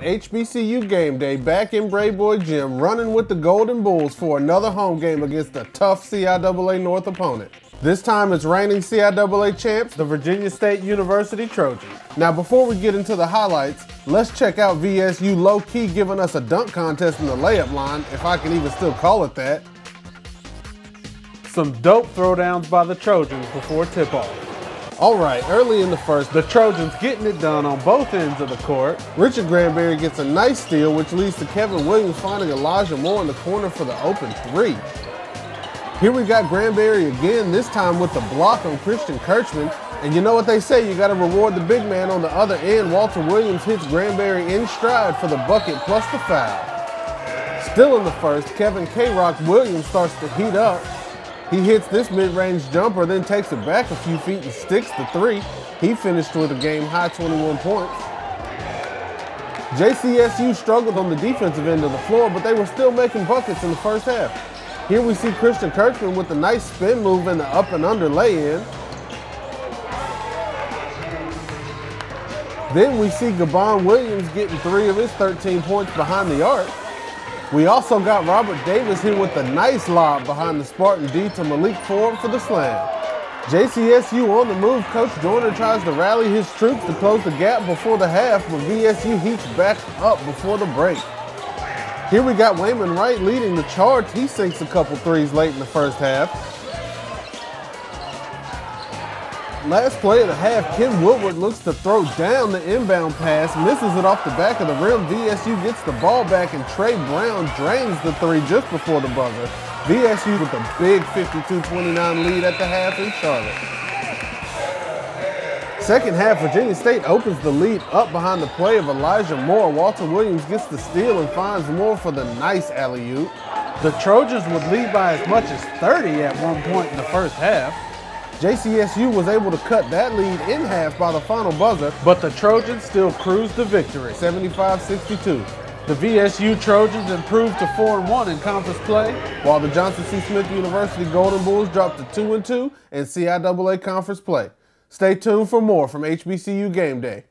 HBCU game day back in Brayboy Gym running with the Golden Bulls for another home game against a tough CIAA North opponent. This time it's reigning CIAA champs, the Virginia State University Trojans. Now before we get into the highlights, let's check out VSU low-key giving us a dunk contest in the layup line, if I can even still call it that. Some dope throwdowns by the Trojans before tip-off. All right, early in the first, the Trojans getting it done on both ends of the court. Richard Granberry gets a nice steal, which leads to Kevin Williams finding Elijah Moore in the corner for the open three. Here we got Granberry again, this time with the block on Christian Kirchman. And you know what they say, you got to reward the big man on the other end. Walter Williams hits Granberry in stride for the bucket plus the foul. Still in the first, Kevin K-Rock Williams starts to heat up. He hits this mid-range jumper, then takes it back a few feet and sticks the three. He finished with a game-high 21 points. JCSU struggled on the defensive end of the floor, but they were still making buckets in the first half. Here we see Christian Kirchman with a nice spin move and the up and under lay-in. Then we see Gabon Williams getting three of his 13 points behind the arc. We also got Robert Davis here with a nice lob behind the Spartan D to Malik Ford for the slam. JCSU on the move. Coach Joyner tries to rally his troops to close the gap before the half, but VSU heats back up before the break. Here we got Wayman Wright leading the charge. He sinks a couple threes late in the first half. Last play of the half, Ken Woodward looks to throw down the inbound pass, misses it off the back of the rim. VSU gets the ball back, and Trey Brown drains the three just before the buzzer. VSU with a big 52-29 lead at the half in Charlotte. Second half, Virginia State opens the lead up behind the play of Elijah Moore. Walter Williams gets the steal and finds Moore for the nice alley-oop. The Trojans would lead by as much as 30 at one point in the first half. JCSU was able to cut that lead in half by the final buzzer, but the Trojans still cruised to victory, 75-62. The VSU Trojans improved to 4-1 in conference play, while the Johnson C. Smith University Golden Bulls dropped to 2-2 in CIAA conference play. Stay tuned for more from HBCU Game Day.